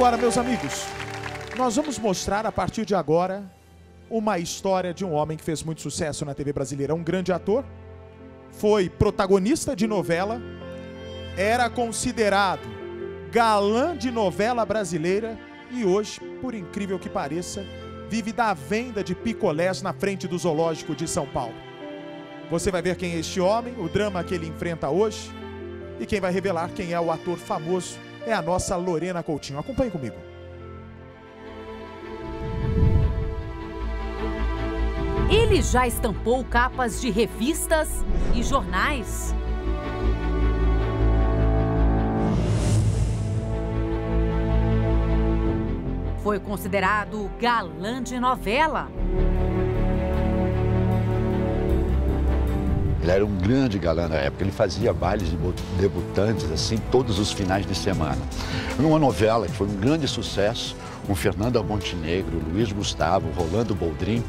agora, meus amigos, nós vamos mostrar a partir de agora uma história de um homem que fez muito sucesso na TV brasileira, um grande ator, foi protagonista de novela, era considerado galã de novela brasileira e hoje, por incrível que pareça, vive da venda de picolés na frente do zoológico de São Paulo. Você vai ver quem é este homem, o drama que ele enfrenta hoje, e quem vai revelar quem é o ator famoso é a nossa Lorena Coutinho. Acompanhe comigo. Ele já estampou capas de revistas e jornais. Foi considerado galã de novela. Ele era um grande galã na época, ele fazia bailes de debutantes, assim, todos os finais de semana. Numa novela que foi um grande sucesso, com Fernanda Montenegro, Luiz Gustavo, Rolando Boldrin,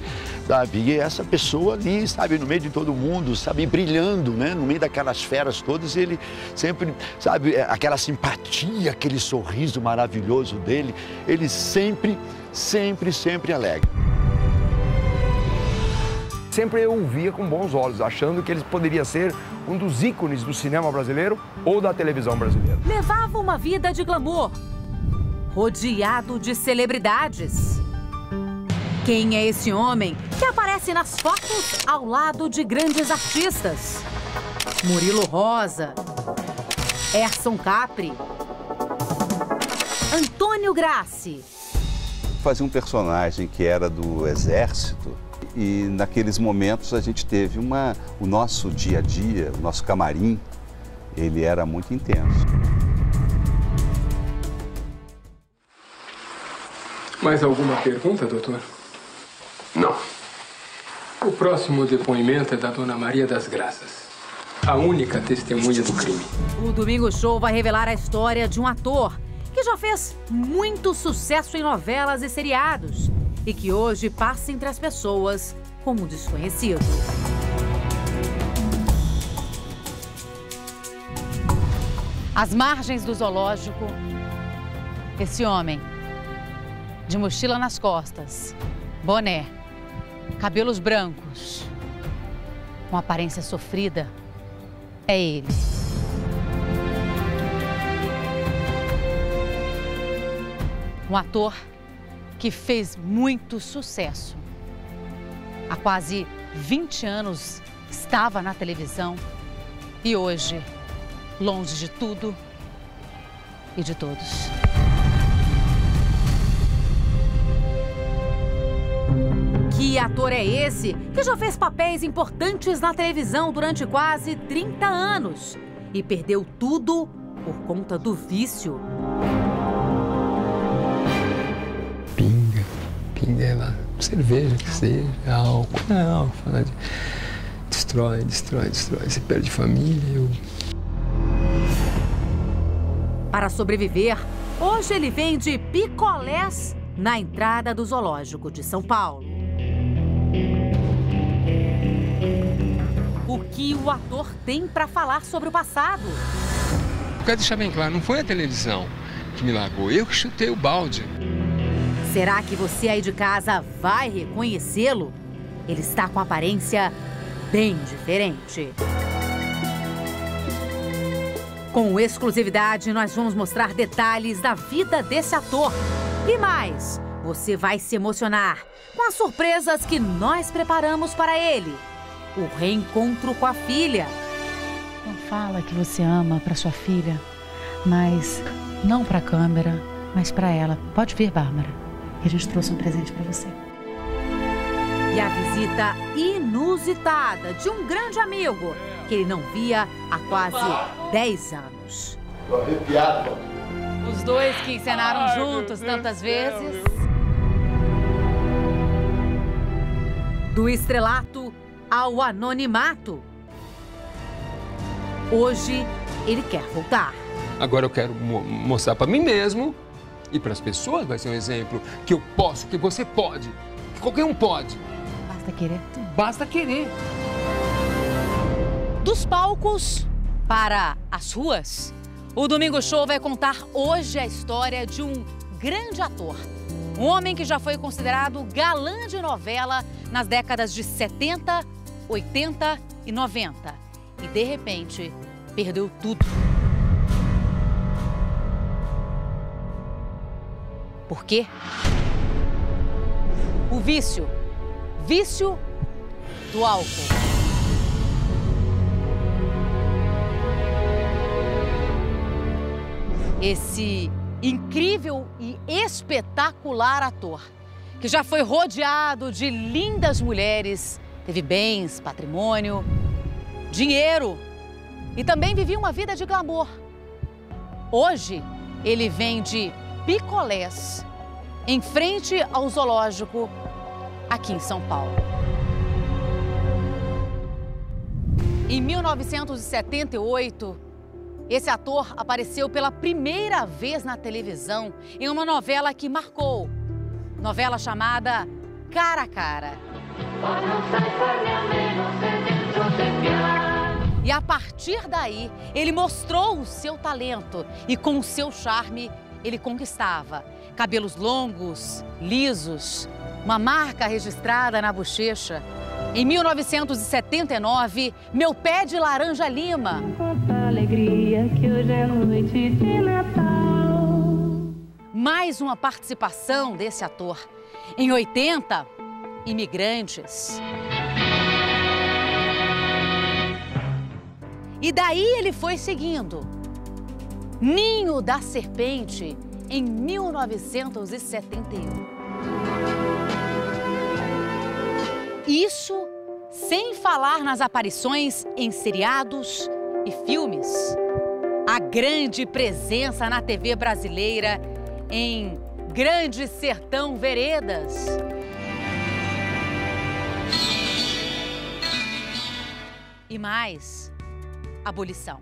sabe? E essa pessoa ali, sabe, no meio de todo mundo, sabe, brilhando, né? No meio daquelas feras todas, ele sempre, sabe, é, aquela simpatia, aquele sorriso maravilhoso dele, ele sempre, sempre, sempre alegre. Sempre eu o via com bons olhos, achando que ele poderia ser um dos ícones do cinema brasileiro ou da televisão brasileira. Levava uma vida de glamour, rodeado de celebridades. Quem é esse homem que aparece nas fotos ao lado de grandes artistas? Murilo Rosa, Erson Capri, Antônio Grassi. Fazia um personagem que era do exército e naqueles momentos a gente teve uma o nosso dia a dia, o nosso camarim, ele era muito intenso. Mais alguma pergunta, doutor? Não. O próximo depoimento é da dona Maria das Graças, a única testemunha do crime. O Domingo Show vai revelar a história de um ator que já fez muito sucesso em novelas e seriados e que hoje passa entre as pessoas como desconhecido. Às margens do zoológico, esse homem, de mochila nas costas, boné, cabelos brancos, com aparência sofrida, é ele. Um ator que fez muito sucesso. Há quase 20 anos estava na televisão e hoje, longe de tudo e de todos. Que ator é esse que já fez papéis importantes na televisão durante quase 30 anos e perdeu tudo por conta do vício? Lá, cerveja que seja, álcool. Não, fala de destrói, destrói, destrói. Você perde família. Eu... Para sobreviver, hoje ele vende picolés na entrada do zoológico de São Paulo. O que o ator tem para falar sobre o passado? Eu quero deixar bem claro, não foi a televisão que me largou, eu que chutei o balde. Será que você aí de casa vai reconhecê-lo? Ele está com aparência bem diferente. Com exclusividade, nós vamos mostrar detalhes da vida desse ator. E mais, você vai se emocionar com as surpresas que nós preparamos para ele. O reencontro com a filha. Não fala que você ama para sua filha, mas não para a câmera, mas para ela. Pode vir, Bárbara. E a gente trouxe um presente para você. E a visita inusitada de um grande amigo que ele não via há quase 10 anos. Tô arrepiado. Os dois que encenaram juntos tantas vezes. Do estrelato ao anonimato. Hoje ele quer voltar. Agora eu quero mo mostrar para mim mesmo e para as pessoas vai ser um exemplo que eu posso, que você pode, que qualquer um pode. Basta querer. Basta querer. Dos palcos para as ruas, o Domingo Show vai contar hoje a história de um grande ator. Um homem que já foi considerado galã de novela nas décadas de 70, 80 e 90. E de repente, perdeu tudo. Por quê? O vício. Vício do álcool. Esse incrível e espetacular ator, que já foi rodeado de lindas mulheres, teve bens, patrimônio, dinheiro e também vivia uma vida de glamour. Hoje, ele vende picolés em frente ao zoológico aqui em São Paulo. Em 1978, esse ator apareceu pela primeira vez na televisão em uma novela que marcou. Novela chamada Cara a Cara. E a partir daí, ele mostrou o seu talento e com o seu charme, ele conquistava cabelos longos, lisos, uma marca registrada na bochecha. Em 1979, Meu Pé de Laranja Lima. alegria é noite de Natal. Mais uma participação desse ator. Em 80, Imigrantes. E daí ele foi seguindo. Ninho da Serpente, em 1971. Isso sem falar nas aparições em seriados e filmes. A grande presença na TV brasileira em Grande Sertão Veredas. E mais, abolição.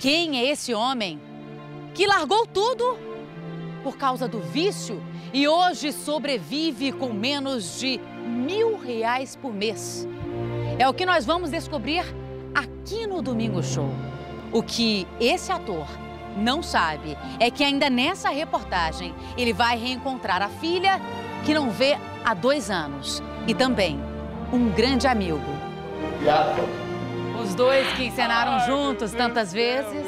Quem é esse homem que largou tudo por causa do vício e hoje sobrevive com menos de mil reais por mês. É o que nós vamos descobrir aqui no Domingo Show. O que esse ator não sabe é que ainda nessa reportagem ele vai reencontrar a filha que não vê há dois anos e também um grande amigo. Os dois que encenaram juntos tantas vezes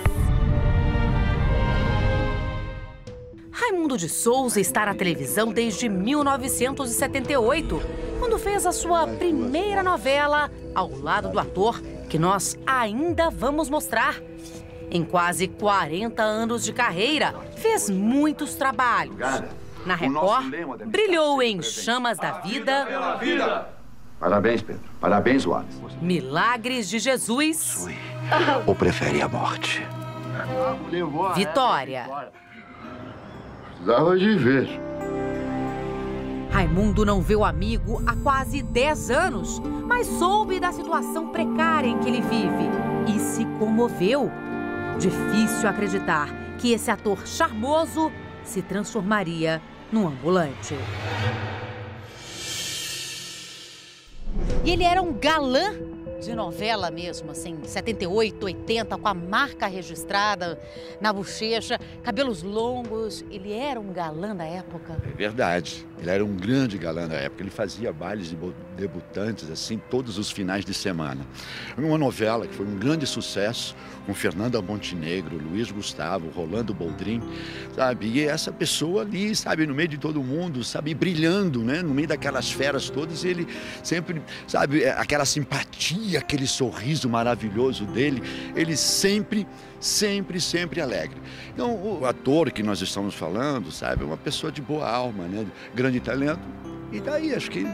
Raimundo de Souza está na televisão desde 1978, quando fez a sua primeira novela ao lado do ator que nós ainda vamos mostrar. Em quase 40 anos de carreira, fez muitos trabalhos. Na Record, brilhou em Chamas da Vida. Parabéns, Pedro. Parabéns, Wallace. Milagres de Jesus. Ou prefere a morte? Vitória. Precisava de ver. Raimundo não vê o amigo há quase 10 anos, mas soube da situação precária em que ele vive e se comoveu. Difícil acreditar que esse ator charmoso se transformaria num ambulante. E ele era um galã de novela mesmo, assim, 78, 80, com a marca registrada na bochecha, cabelos longos. Ele era um galã da época? É verdade. Ele era um grande galã da época. Ele fazia bailes de debutantes, assim, todos os finais de semana. Uma novela que foi um grande sucesso, com Fernanda Montenegro, Luiz Gustavo, Rolando Boldrin, sabe? E essa pessoa ali, sabe, no meio de todo mundo, sabe, brilhando, né? No meio daquelas feras todas, ele sempre, sabe, é, aquela simpatia, aquele sorriso maravilhoso dele, ele sempre, sempre, sempre alegre. Então, o ator que nós estamos falando, sabe, é uma pessoa de boa alma, né? Grande talento. E daí, acho que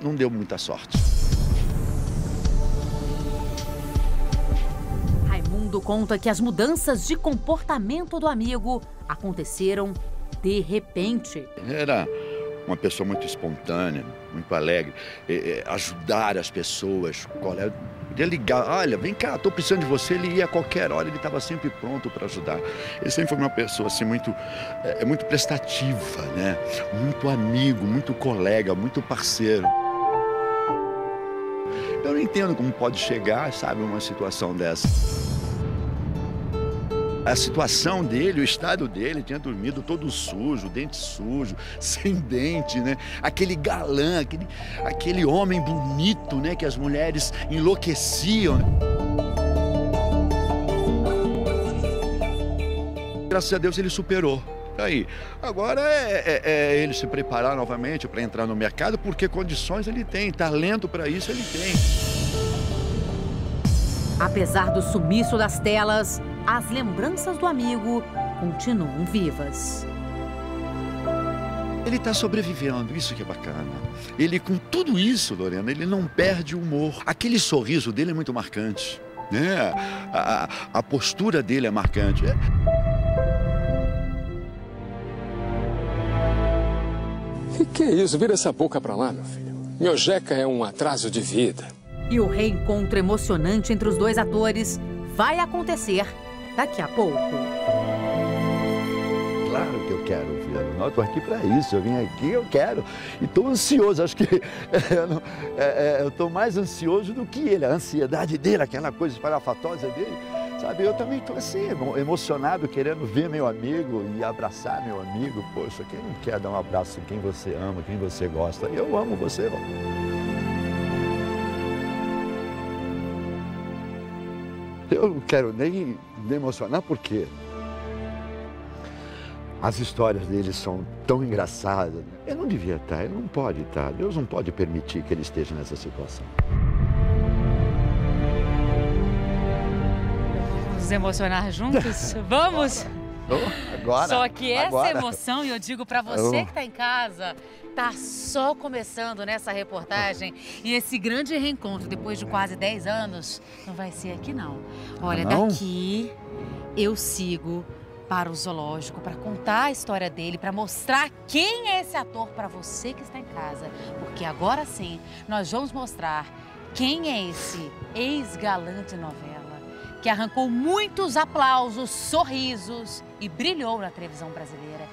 não deu muita sorte. Raimundo conta que as mudanças de comportamento do amigo aconteceram de repente. Era uma pessoa muito espontânea, muito alegre, é, é, ajudar as pessoas, colega, podia ligar, olha, vem cá, estou precisando de você, ele ia a qualquer hora, ele estava sempre pronto para ajudar. Ele sempre foi uma pessoa assim muito, é, muito prestativa, né? Muito amigo, muito colega, muito parceiro. Eu não entendo como pode chegar, sabe, uma situação dessa. a situação dele, o estado dele, tinha dormido todo sujo, dente sujo, sem dente, né? Aquele galã, aquele, aquele homem bonito, né? Que as mulheres enlouqueciam. Graças a Deus ele superou. Tá Aí, agora é, é- é ele se preparar novamente para entrar no mercado, porque condições ele tem, talento para isso ele tem. Apesar do sumiço das telas, as lembranças do amigo continuam vivas. Ele está sobrevivendo, isso que é bacana. Ele, com tudo isso, Lorena, ele não perde o humor. Aquele sorriso dele é muito marcante. Né? A, a- a postura dele é marcante. É- Que que é isso? Vira essa boca pra lá, meu filho. Meu Jeca é um atraso de vida. E o reencontro emocionante entre os dois atores vai acontecer daqui a pouco. Claro que eu quero vê-lo. Eu estou aqui para isso. Eu vim aqui, eu quero. E estou ansioso. Acho que eu não- é, é, eu estou mais ansioso do que ele. A ansiedade dele, aquela coisa espalhafatosa dele. Sabe, eu também estou assim, emo- emocionado, querendo ver meu amigo e abraçar meu amigo. Poxa, quem não quer dar um abraço em quem você ama, quem você gosta? Eu amo você. Eu não quero nem me emocionar porque as histórias dele são tão engraçadas. Ele não devia estar, ele não pode estar. Deus não pode permitir que ele esteja nessa situação. Nos emocionar juntos? Vamos? Agora, Só que essa agora. emoção, e eu digo pra você que tá em casa, tá só começando nessa reportagem. E esse grande reencontro, depois de quase 10 anos, não vai ser aqui não. Olha, não? daqui eu sigo para o zoológico para contar a história dele, para mostrar quem é esse ator para você que está em casa, porque agora sim nós vamos mostrar quem é esse ex-galã de novela que arrancou muitos aplausos, sorrisos e brilhou na televisão brasileira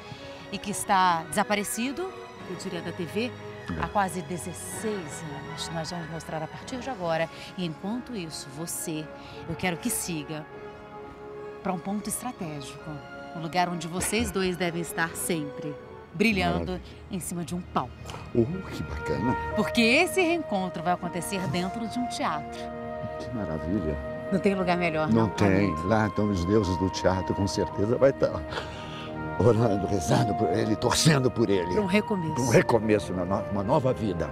e que está desaparecido, eu diria da TV, há quase 16 anos. Nós vamos mostrar a partir de agora. E enquanto isso, você, eu quero que siga para um ponto estratégico, um lugar onde vocês dois devem estar sempre, brilhando em cima de um palco. Oh, que bacana, Porque esse reencontro vai acontecer dentro de um teatro. que maravilha. Não tem lugar melhor, não. Não tem. Lá estão os deuses do teatro, com certeza vai estar orando, rezando por ele, torcendo por ele. Um recomeço. Um recomeço, uma no- uma nova vida.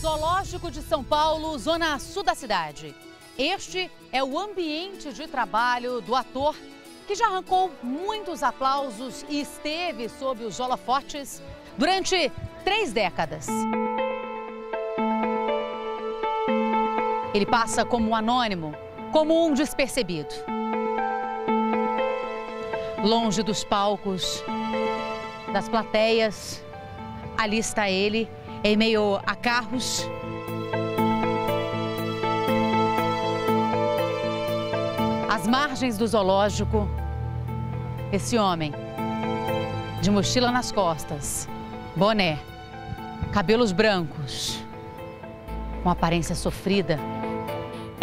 Zoológico de São Paulo, zona sul da cidade. Este é o ambiente de trabalho do ator que já arrancou muitos aplausos e esteve sob os holofotes durante três décadas. Ele passa como um anônimo, como um despercebido. Longe dos palcos, das plateias, ali está ele, em meio a carros. Às margens do zoológico, esse homem, de mochila nas costas, boné, cabelos brancos, com aparência sofrida,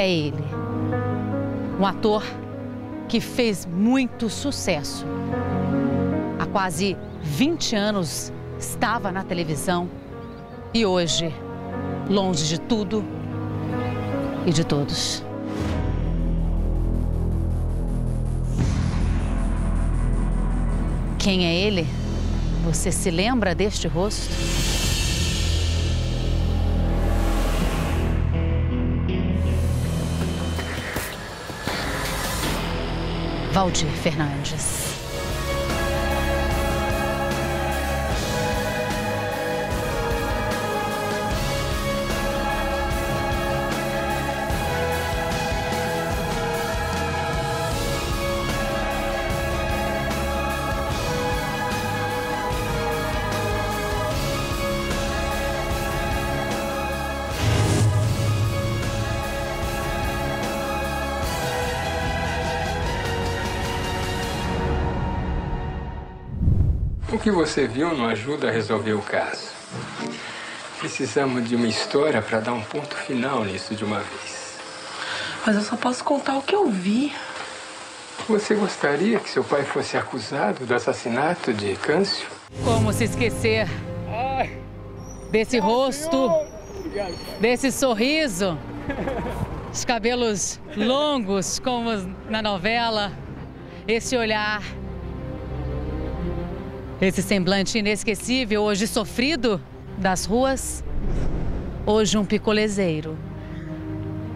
é ele. Um ator que fez muito sucesso. Há quase 20 anos estava na televisão e hoje, longe de tudo e de todos. Quem é ele? Você se lembra deste rosto? Valdir Fernandes. Que você viu não ajuda a resolver o caso. Precisamos de uma história para dar um ponto final nisso de uma vez. Mas eu só posso contar o que eu vi. Você gostaria que seu pai fosse acusado do assassinato de Câncio? Como se esquecer desse rosto, desse sorriso, os cabelos longos como na novela, esse olhar, esse semblante inesquecível, hoje sofrido das ruas, hoje um picolezeiro,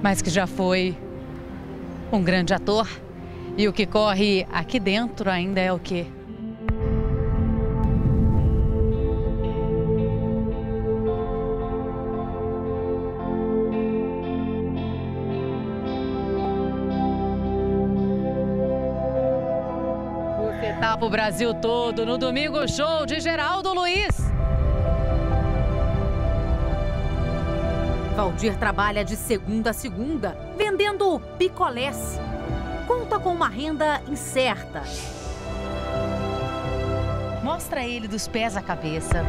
mas que já foi um grande ator. E o que corre aqui dentro ainda é o quê? Você tá pro Brasil todo no domingo show de Geraldo Luiz. Valdir trabalha de segunda a segunda, vendendo picolés. Conta com uma renda incerta. Mostra ele dos pés à cabeça.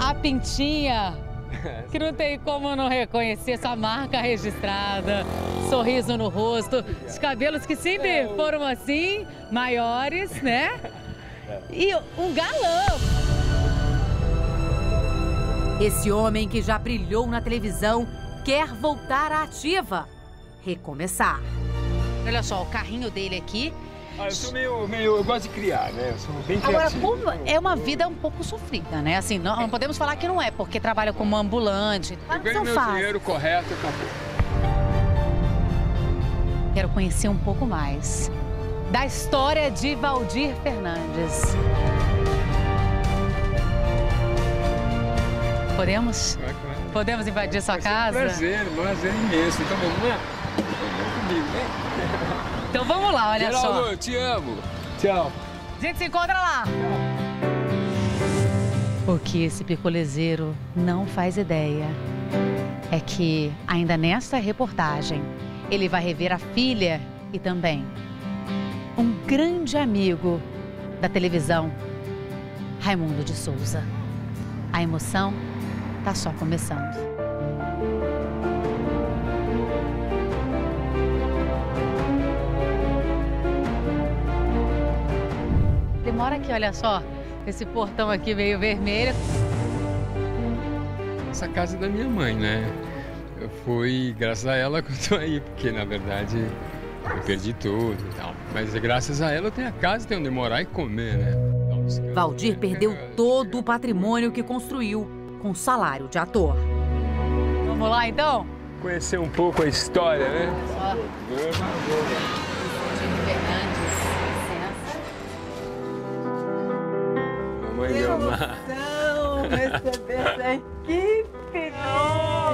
A pintinha, que não tem como não reconhecer essa marca registrada. Sorriso no rosto, os cabelos que sempre foram assim, maiores, né? E um galão. Esse homem que já brilhou na televisão quer voltar à ativa. Recomeçar. Olha só, o carrinho dele aqui. Ah, eu sou meio, meio. Eu gosto de criar, né? Eu sou bem Agora, criativo. como é uma vida um pouco sofrida, né? Assim, não, não podemos falar que não é, porque trabalha como ambulante. Eu ganho meu faz. dinheiro correto e acabou. Quero conhecer um pouco mais da história de Valdir Fernandes. Podemos? Podemos invadir sua ser um casa? prazer, um prazer imenso. Então vamos lá? Então vamos lá, olha Geraldo, só. eu te amo. Tchau. A gente se encontra lá. O que esse picolezeiro não faz ideia é que, ainda nesta reportagem, ele vai rever a filha e também um grande amigo da televisão, Raimundo de Souza. A emoção tá só começando. Demora aqui, olha só. Esse portão aqui meio vermelho. Essa casa é da minha mãe, né? Eu fui graças a ela que eu tô aí, porque na verdade eu perdi tudo e tal. Mas graças a ela eu tenho a casa, tenho onde morar e comer, né? Então, Valdir perdeu todo o patrimônio que construiu com salário de ator. Vamos lá, então? Conhecer um pouco a história, né? Ó. Mamãe me amar. Não,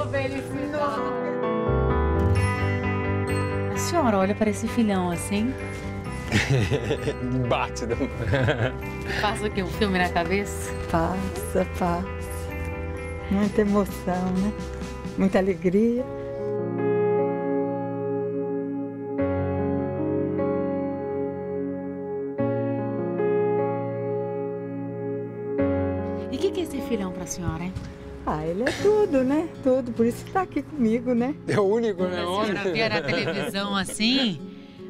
felicidade. A senhora olha para esse filhão assim, Bate da passa o quê? Um filme na cabeça? Passa, passa. Muita emoção, né? Muita alegria. Ah, ele é tudo, né? Tudo. Por isso que tá aqui comigo, né? É o único, né? A senhora via na televisão assim,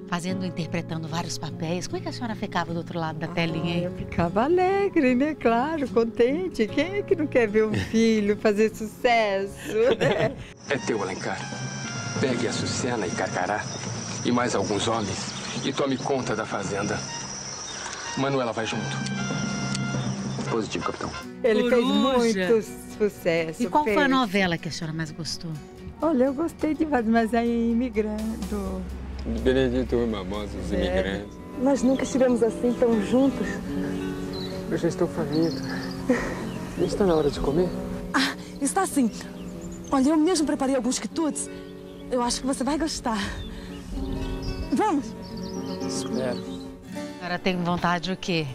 fazendo, interpretando vários papéis. Como é que a senhora ficava do outro lado da telinha, Ah, hein? eu ficava alegre, né? Claro, contente. Quem é que não quer ver um filho fazer sucesso? né? É teu, Alencar. Pegue a Sucena e Carcará e mais alguns homens e tome conta da fazenda. Manuela vai junto. Positivo, capitão. Ele fez Coruja. Sucesso. E qual foi a fez. novela que a senhora mais gostou? Olha, eu gostei de vários, mas aí imigrando. Benedito e Barbosa, os É. imigrantes. Nós nunca estivemos assim tão juntos. Eu já estou faminto. Está na hora de comer? Ah, está sim. Olha, eu mesmo preparei alguns quitutes. Eu acho que você vai gostar. Vamos. Espero. A senhora tem vontade o quê?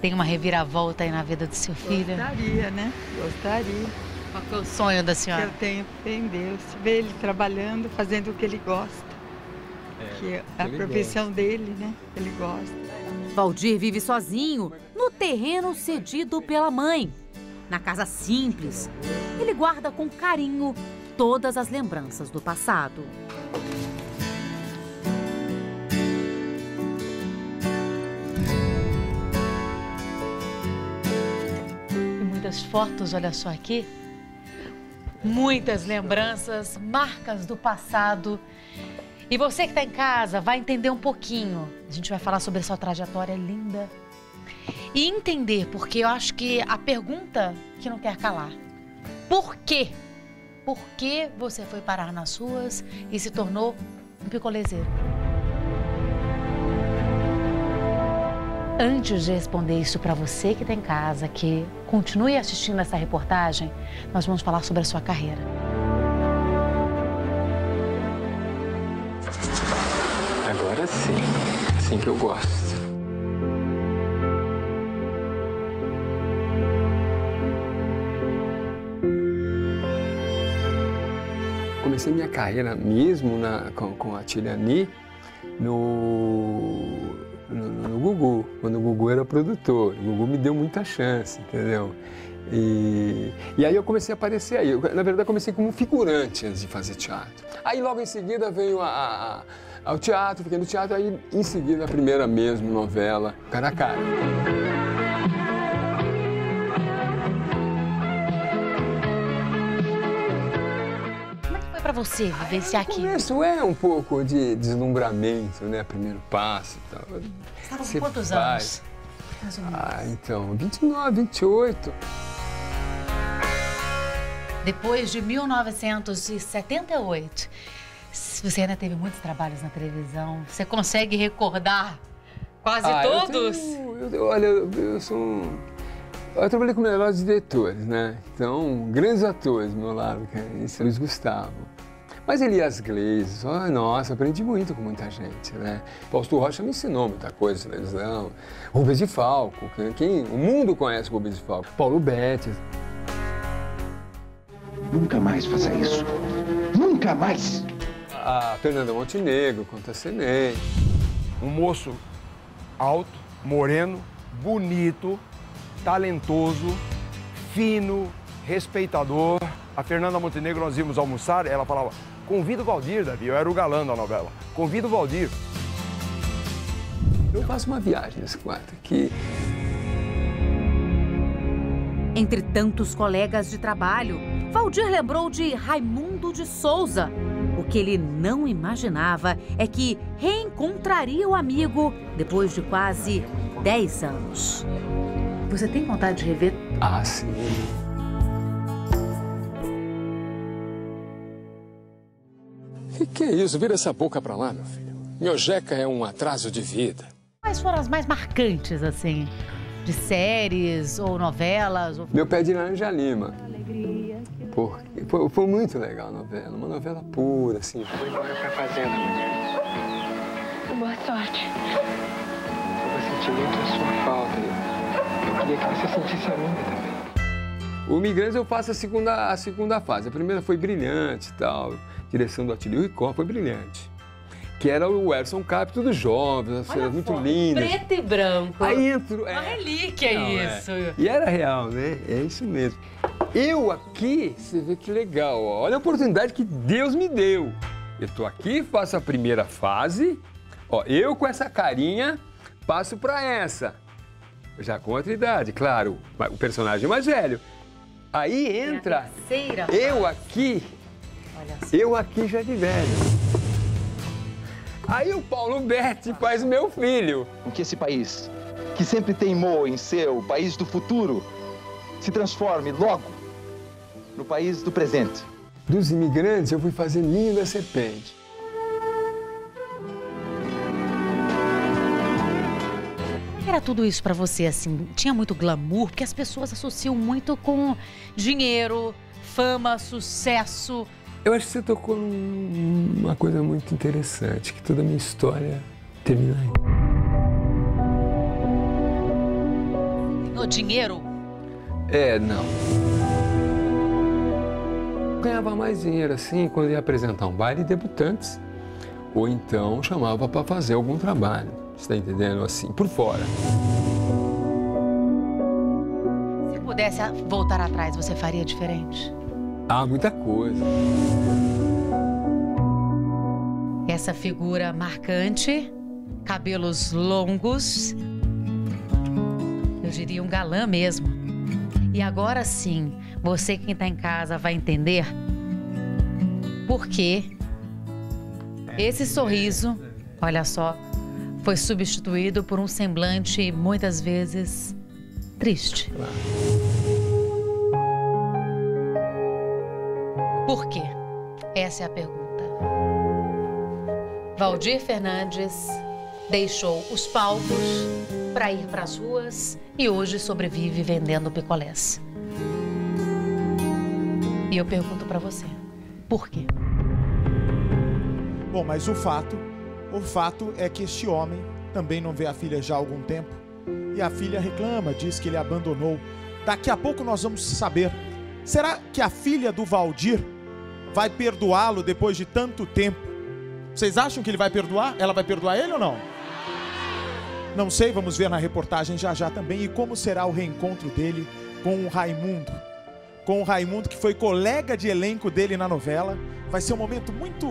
Tem uma reviravolta aí na vida do seu filho? Gostaria, né? Gostaria. Qual que é o sonho da Que senhora? eu tenho em Deus. Ver ele trabalhando, fazendo o que ele gosta. que é a profissão dele, né? Ele gosta. Valdir vive sozinho no terreno cedido pela mãe. Na casa simples, ele guarda com carinho todas as lembranças do passado. Muitas fotos, olha só aqui. Muitas lembranças, marcas do passado. E você que está em casa vai entender um pouquinho. A gente vai falar sobre a sua trajetória linda. E entender, porque eu acho que a pergunta que não quer calar. Por quê? Por que você foi parar nas ruas e se tornou um picolezeiro? Antes de responder isso para você que está em casa, que continue assistindo essa reportagem, nós vamos falar sobre a sua carreira. Agora sim. Assim que eu gosto. Comecei minha carreira mesmo na, com, com a Tiliani no, no, Gugu, quando o Gugu era produtor. O Gugu me deu muita chance, entendeu? E, e aí eu comecei a aparecer aí. Eu, na verdade, comecei como figurante antes de fazer teatro. Aí logo em seguida veio a, a, ao teatro, fiquei no teatro, aí em seguida a primeira mesmo novela, Cara a Cara. Você vivenciar aqui? Isso é um pouco de deslumbramento, né? Primeiro passo e tal. Você estava com Você quantos vai. anos? Mais ou menos. Ah, então, 29, 28. Depois de 1978, você ainda teve muitos trabalhos na televisão. Você consegue recordar quase Ah, eu todos? tenho- eu- olha, eu, eu sou um... Eu trabalhei com melhores diretores, né? Então, grandes atores do meu lado, que é esse Luiz Gustavo. Mas Elias Gleises, oh, nossa, aprendi muito com muita gente, né? Fausto Rocha me ensinou muita coisa, televisão. Rubens de Falco, que- quem, o mundo conhece Rubens de Falco. Paulo Betti. Nunca mais faça isso. Nunca mais. A Fernanda Montenegro, Conta Cenei. Um moço alto, moreno, bonito, talentoso, fino, respeitador. A Fernanda Montenegro, nós íamos almoçar, ela falava, convida o Valdir, Davi, eu era o galã da novela. Convida o Valdir. Eu faço uma viagem nesse quarto aqui. Entre tantos colegas de trabalho, Valdir lembrou de Raimundo de Souza. O que ele não imaginava é que reencontraria o amigo depois de quase 10 anos. Você tem vontade de rever? Ah, sim. Que é isso? Vira essa boca pra lá, meu filho. Miojeca é um atraso de vida. Quais foram as mais marcantes, assim? De séries ou novelas? Ou... Meu pé de laranja Lima. Porque foi, foi muito legal a novela, uma novela pura, assim. Vou embora pra fazenda amanhã. Boa sorte. Eu vou sentir muito a sua falta. Eu queria que você sentisse a minha também. O Migrantes eu faço a segunda, a segunda fase. A primeira foi brilhante e tal. Direção do Atilio Ricó foi brilhante. Que era o Erson Cap, tudo jovem, as cenas muito lindas. Preto e branco. Aí entro. Uma relíquia Não, é. isso. E era real, né? É isso mesmo. Eu aqui, você vê que legal, ó. olha a oportunidade que Deus me deu. Eu tô aqui, faço a primeira fase, ó, eu com essa carinha passo para essa. Já com outra idade, claro, o personagem mais velho. Aí entra terceira eu aqui. Eu aqui já de velho. Aí o Paulo Betti faz meu filho. O que esse país, que sempre teimou em ser o país do futuro, se transforme logo no país do presente. Dos imigrantes, eu fui fazer Ninho da Serpente. Como era tudo isso pra você, assim? Tinha muito glamour? Porque as pessoas associam muito com dinheiro, fama, sucesso. Eu acho que você tocou numa coisa muito interessante, que toda a minha história termina aí. O dinheiro? É, não. Ganhava mais dinheiro assim quando ia apresentar um baile de debutantes. Ou então chamava para fazer algum trabalho. Você tá entendendo? Assim, por fora. Se pudesse voltar atrás, você faria diferente? Ah, muita coisa. Essa figura marcante, cabelos longos, eu diria um galã mesmo. E agora sim, você quem está em casa vai entender por que esse sorriso, olha só, foi substituído por um semblante muitas vezes triste. Por quê? Essa é a pergunta. Valdir Fernandes deixou os palcos para ir para as ruas e hoje sobrevive vendendo picolés. E eu pergunto para você, por quê? Bom, mas o fato, o fato é que este homem também não vê a filha já há algum tempo. E a filha reclama, diz que ele abandonou. Daqui a pouco nós vamos saber. Será que a filha do Valdir vai perdoá-lo depois de tanto tempo? Vocês acham que ele vai perdoar? Ela vai perdoar ele ou não? Não sei, vamos ver na reportagem já já também. E como será o reencontro dele com o Raimundo? Com o Raimundo, que foi colega de elenco dele na novela. Vai ser um momento muito,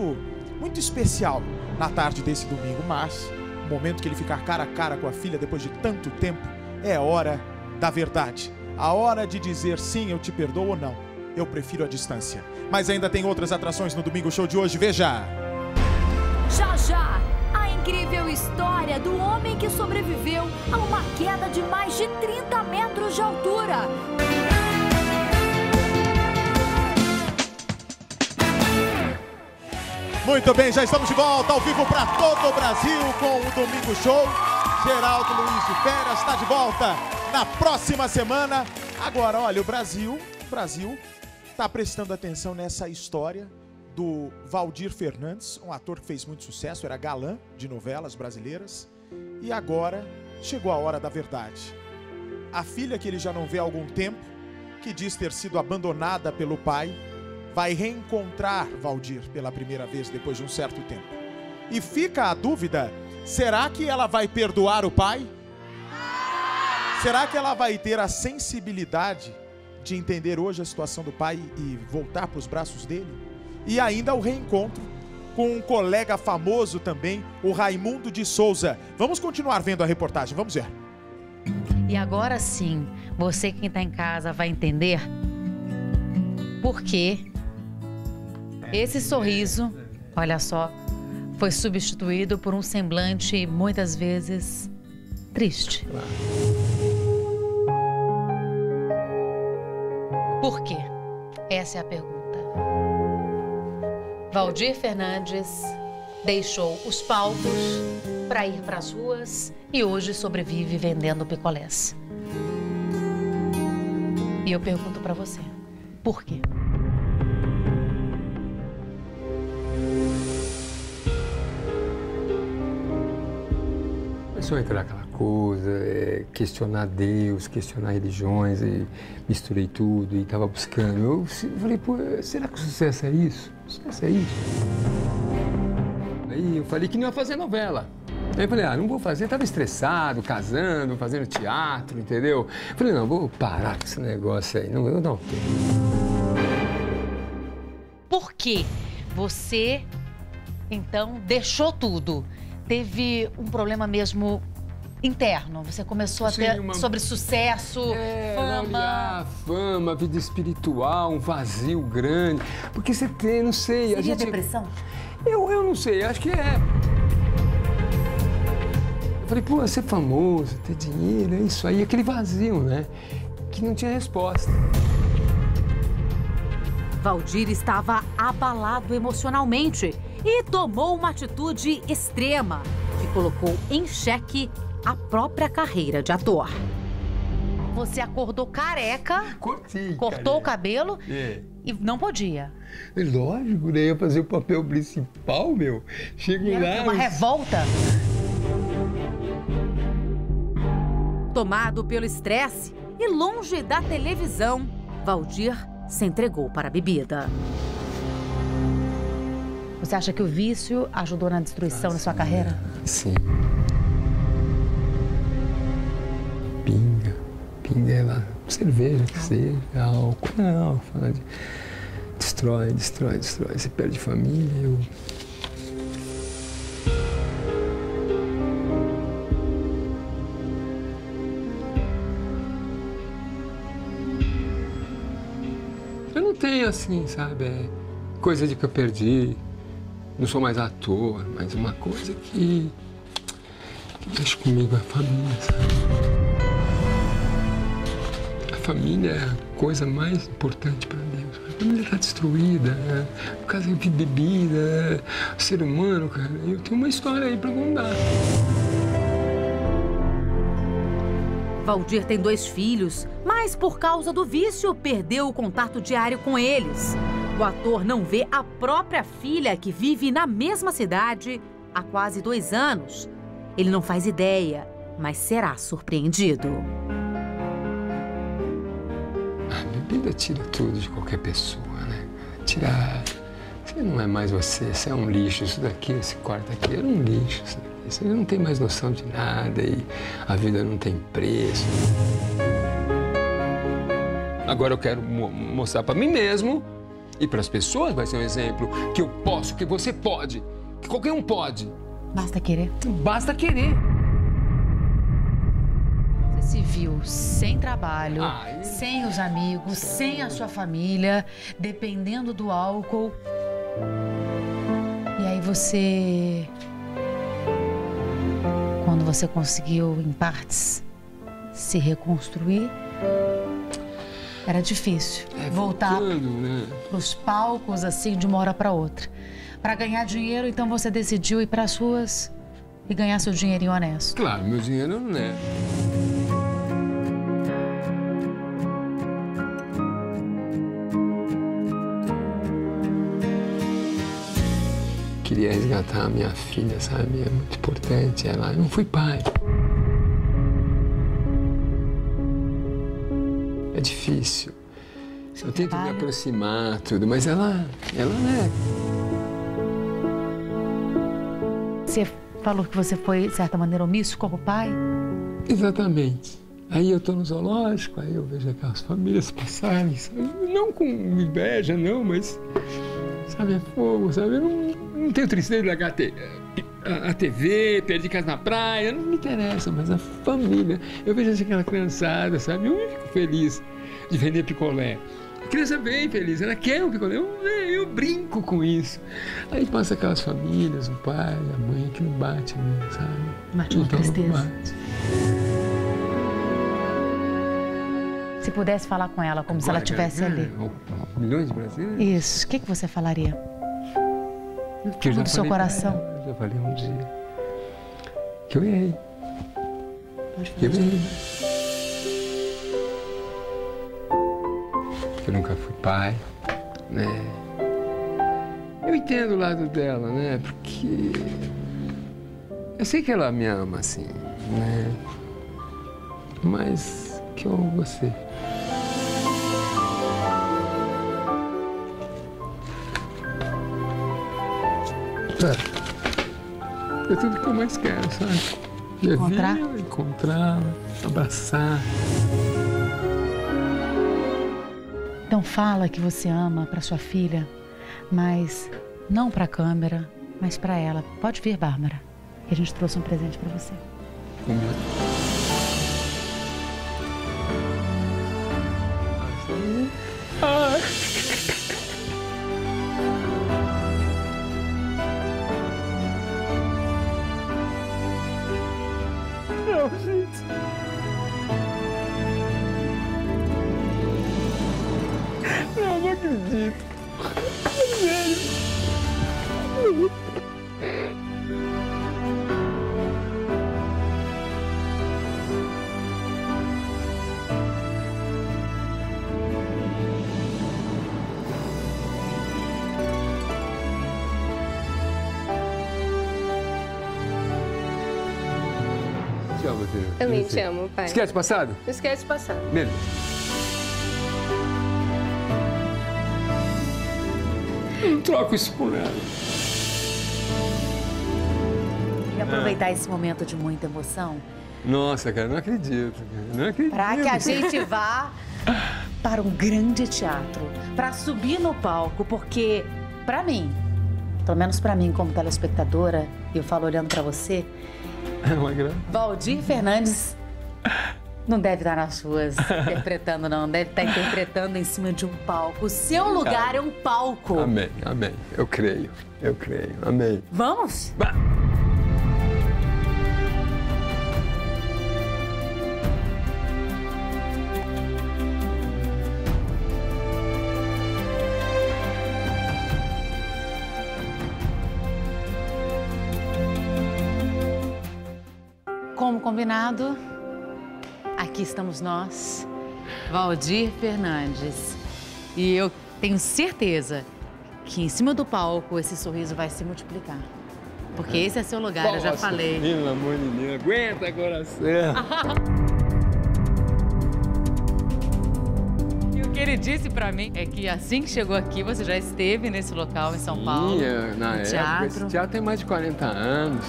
muito especial na tarde desse domingo. Mas, o momento que ele ficar cara a cara com a filha depois de tanto tempo, é hora da verdade. A hora de dizer sim, eu te perdoo ou não. Eu prefiro a distância. Mas ainda tem outras atrações no Domingo Show de hoje. Veja! Já já, a incrível história do homem que sobreviveu a uma queda de mais de 30 metros de altura. Muito bem, já estamos de volta ao vivo para todo o Brasil com o Domingo Show. Geraldo Luiz de Fera está de volta na próxima semana. Agora, olha, o Brasil, o Brasil está prestando atenção nessa história do Valdir Fernandes, um ator que fez muito sucesso, era galã de novelas brasileiras. E agora chegou a hora da verdade. A filha que ele já não vê há algum tempo, que diz ter sido abandonada pelo pai, vai reencontrar Valdir pela primeira vez depois de um certo tempo. E fica a dúvida: será que ela vai perdoar o pai? Será que ela vai ter a sensibilidade de entender hoje a situação do pai e voltar para os braços dele? E ainda o reencontro com um colega famoso também, o Raimundo de Souza. Vamos continuar vendo a reportagem, vamos ver. E agora sim, você quem está em casa vai entender por que esse sorriso, olha só, foi substituído por um semblante muitas vezes triste. Por quê? Essa é a pergunta. Valdir Fernandes deixou os palcos para ir para as ruas e hoje sobrevive vendendo picolés. E eu pergunto para você, por quê? Começou a entrar aquela coisa, é, questionar Deus, questionar religiões, e misturei tudo e estava buscando. Eu falei, pô, será que o sucesso é isso? O sucesso é isso? Aí eu falei que não ia fazer novela. Aí eu falei, ah, não vou fazer, estava estressado, casando, fazendo teatro, entendeu? Eu falei, não, vou parar com esse negócio aí, não, eu não Por que você, então, deixou tudo? Teve um problema mesmo interno? Você começou a ter uma... sobre sucesso, é, fama? Olhar, fama, vida espiritual, um vazio grande. Porque você tem, não sei. Seria a gente... depressão? Eu, eu não sei, acho que é. Eu falei, pô, ser famoso, ter dinheiro, é isso aí, aquele vazio, né? Que não tinha resposta. Valdir estava abalado emocionalmente e tomou uma atitude extrema que colocou em xeque a própria carreira de ator. Você acordou careca, Cortei, cortou o cabelo É. e não podia. Lógico, né? Ia fazer o papel principal, meu. Chego E lá. uma revolta. Tomado pelo estresse e longe da televisão, Valdir se entregou para a bebida. Você acha que o vício ajudou na destruição da sua carreira? Sim. Pinga, pinga, é lá, cerveja, que seja, álcool, não, fala de... Destrói, destrói, destrói. Você perde família, eu... Eu não tenho assim, sabe? É coisa de que eu perdi, não sou mais ator, mas uma coisa que, que mexe comigo é a família, sabe? A família é a coisa mais importante para Deus. A família está destruída, né? por causa de bebida, né? ser humano, cara. Eu tenho uma história aí para contar. Valdir tem dois filhos, mas por causa do vício perdeu o contato diário com eles. O ator não vê a própria filha que vive na mesma cidade há quase dois anos. Ele não faz ideia, mas será surpreendido. A bebida tira tudo de qualquer pessoa, né? Tira. Você não é mais você, você é um lixo. Isso daqui, esse quarto aqui era um lixo. Isso daqui. Você não tem mais noção de nada e a vida não tem preço. Agora eu quero mo mostrar para mim mesmo e para as pessoas vai ser um exemplo que eu posso, que você pode, que qualquer um pode. Basta querer. Basta querer. Você se viu sem trabalho, sem os amigos, sem a sua família, dependendo do álcool. E aí você. Quando você conseguiu, em partes, se reconstruir, era difícil voltar né? para os palcos assim de uma hora para outra. Para ganhar dinheiro, então você decidiu ir para as ruas e ganhar seu dinheirinho honesto. Claro, meu dinheiro não é. Queria resgatar a minha filha, sabe? É muito importante ela. Eu não fui pai. É difícil. Eu tento me aproximar, tudo, mas ela, ela é. Você falou que você foi, de certa maneira, omisso como pai? Exatamente. Aí eu tô no zoológico, aí eu vejo aquelas famílias passarem, sabe? não com inveja, não, mas sabe, é fogo, sabe? Eu não, não tenho tristeza de largar a, a- TV, perder casa na praia, não me interessa, mas a família. Eu vejo assim, aquela criançada, sabe? Eu fico feliz de vender picolé. A criança vem feliz, ela quer um picolé, eu, eu brinco com isso. Aí passa aquelas famílias, o pai, a mãe, que não bate mesmo, sabe? Bate uma Então, tristeza. bate. Se pudesse falar com ela como se ela Agora, estivesse né? ali. Oh, Milhões de brasileiros? Isso. O que, que você falaria? Que do seu coração. ela, eu já falei um dia. Que eu errei. Que eu errei. Que eu nunca fui pai, né? Eu entendo o lado dela, né? Porque eu sei que ela me ama, assim, né? Mas que eu amo você. É. É tudo que eu mais quero, sabe? Minha Encontrar? vida, encontrá-la, abraçar. Então fala que você ama para sua filha, mas não para a câmera, mas para ela. Pode vir, Bárbara. que A gente trouxe um presente para você. Acredito. Sério. Te amo. Também te amo, pai. Esquece passado? Esquece passado. Beleza. Troco isso por nada. E aproveitar esse momento de muita emoção Nossa, cara, não acredito. Cara. Não acredito. Para que a gente vá para um grande teatro, para subir no palco, porque para mim, pelo menos para mim como telespectadora, eu falo olhando para você, É uma grande. Valdir Fernandes não deve estar nas ruas interpretando, não. Deve estar interpretando em cima de um palco. O seu lugar é um palco. Amém, amém. Eu creio, eu creio. Amém. Vamos? Como combinado, aqui estamos nós, Valdir Fernandes. E eu tenho certeza que em cima do palco esse sorriso vai se multiplicar. Porque esse é seu lugar, eu já Nossa, falei. Pelo amor de Deus, aguenta coração. E o que ele disse pra mim é que assim que chegou aqui, você já esteve nesse local em São Paulo, Sim, é, na no época, teatro. esse teatro tem mais de 40 anos.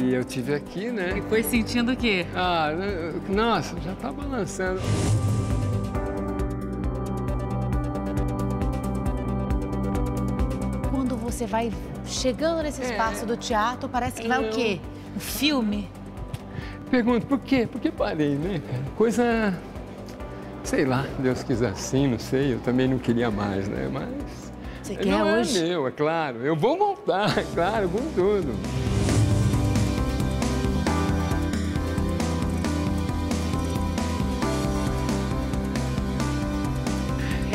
E eu tive aqui, né? E foi sentindo o quê? Ah, nossa, já tá balançando. Quando você vai chegando nesse espaço do teatro, parece que vai o Eu- quê? Um filme? Pergunto, por quê? Por que parei, né? Coisa. Sei lá, Deus quis assim, não sei. Eu também não queria mais, né? Mas. Você quer não hoje? é meu, é claro. Eu vou voltar, é claro, com tudo.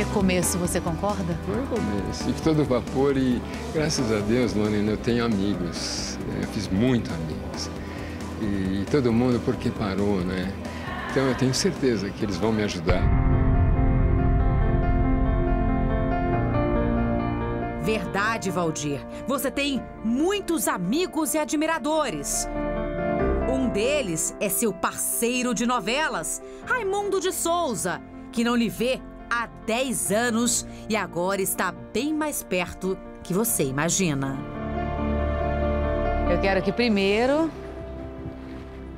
Recomeço, você concorda? Foi o começo. E todo vapor e, graças a Deus, Lorena, eu tenho amigos. né? Eu fiz muito amigos. E, e todo mundo porque parou, né? Então eu tenho certeza que eles vão me ajudar. Verdade, Valdir. Você tem muitos amigos e admiradores. Um deles é seu parceiro de novelas, Raimundo de Souza, que não lhe vê há 10 anos e agora está bem mais perto que você imagina. Eu quero que primeiro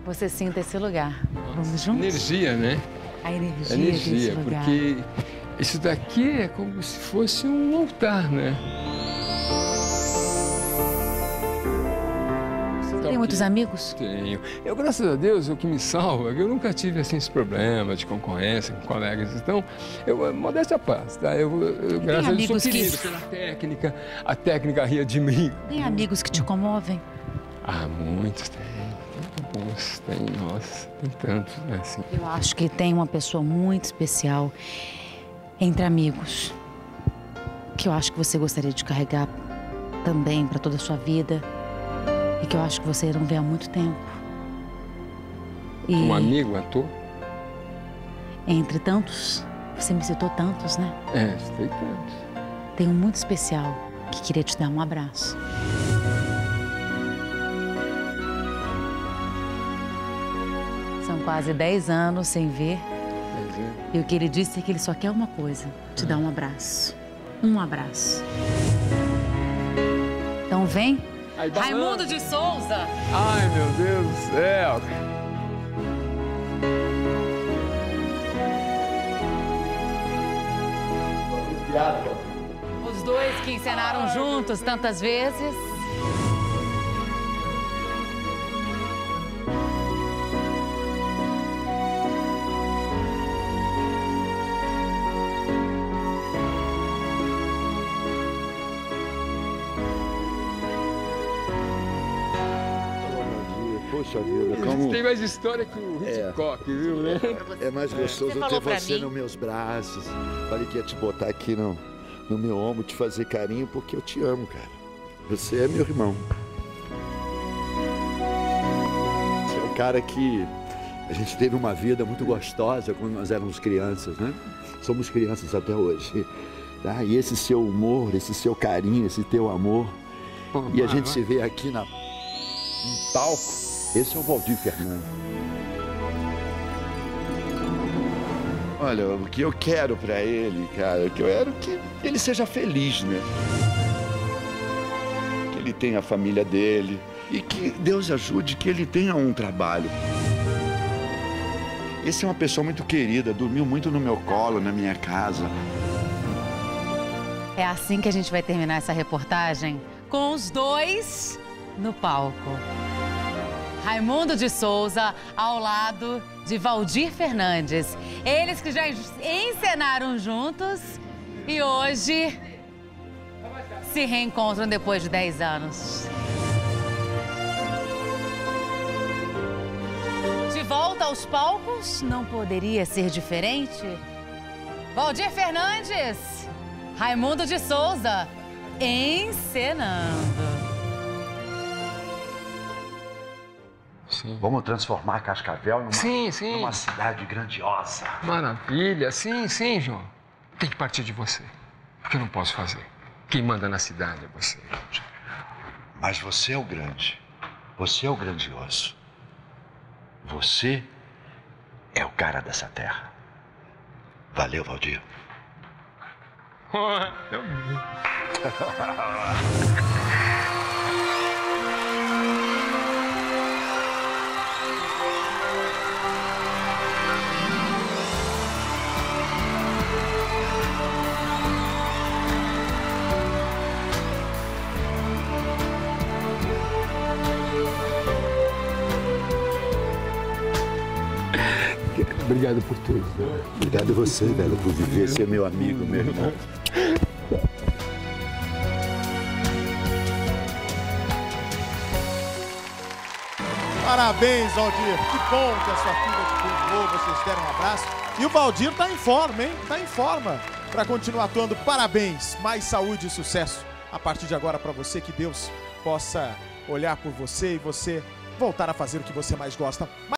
você sinta esse lugar. Vamos juntos? Energia, né? A energia, Energia, desse lugar. porque isso daqui é como se fosse um altar, né? Tem muitos amigos? Tenho. Eu, graças a Deus, o que me salva, eu nunca tive assim, esse problema de concorrência com colegas. Então, eu, modéstia à parte, tá? Eu, eu graças a Deus, sou amigos que- querido pela técnica. A técnica ria de mim. Tem amigos que te comovem? Ah, muitos tem. Bons. Tem, nossa, tem tantos, né? Assim. Eu acho que tem uma pessoa muito especial entre amigos que eu acho que você gostaria de carregar também para toda a sua vida e que eu acho que você não vê há muito tempo. E Um amigo, ator? entre tantos, você me citou tantos, né? É, tem tantos. Tem um muito especial que queria te dar um abraço. São quase 10 anos sem ver. E o que ele disse é que ele só quer uma coisa: te dar um abraço. Um abraço. Então vem. Aí. Raimundo de Souza! Ai, meu Deus do céu. Os dois que encenaram juntos tantas vezes. Tem mais história que o Hitchcock, viu, né? é mais gostoso Você eu ter você mim. nos meus braços. Falei que ia te botar aqui no, no meu ombro, te fazer carinho, porque eu te amo, cara. Você é meu irmão. Você é o cara que a gente teve uma vida muito gostosa quando nós éramos crianças, né? Somos crianças até hoje. Tá? E esse seu humor, esse seu carinho, esse teu amor. Pô, E a gente se vê aqui na, no palco. Esse é o Valdir Fernandes. Olha, o que eu quero pra ele, cara, o que eu quero é que ele seja feliz, né? Que ele tenha a família dele e que Deus ajude que ele tenha um trabalho. Esse é uma pessoa muito querida, dormiu muito no meu colo, na minha casa. É assim que a gente vai terminar essa reportagem com os dois no palco. Raimundo de Souza ao lado de Valdir Fernandes. Eles que já encenaram juntos e hoje se reencontram depois de 10 anos. De volta aos palcos, não poderia ser diferente. Valdir Fernandes, Raimundo de Souza, encenando. Sim. Vamos transformar Cascavel numa, sim, sim. numa cidade grandiosa. Maravilha, sim, sim, João. Tem que partir de você. Porque eu não posso fazer. Quem manda na cidade é você. Mas você é o grande. Você é o grandioso. Você é o cara dessa terra. Valeu, Valdir. Obrigado por tudo. Obrigado a você, velho, por viver, ser meu amigo, meu irmão. Parabéns, Valdir. Que bom que a sua filha te beijou, vocês deram um abraço. E o Valdir tá em forma, hein? Tá em forma para continuar atuando. Parabéns, mais saúde e sucesso a partir de agora para você. Que Deus possa olhar por você e você voltar a fazer o que você mais gosta.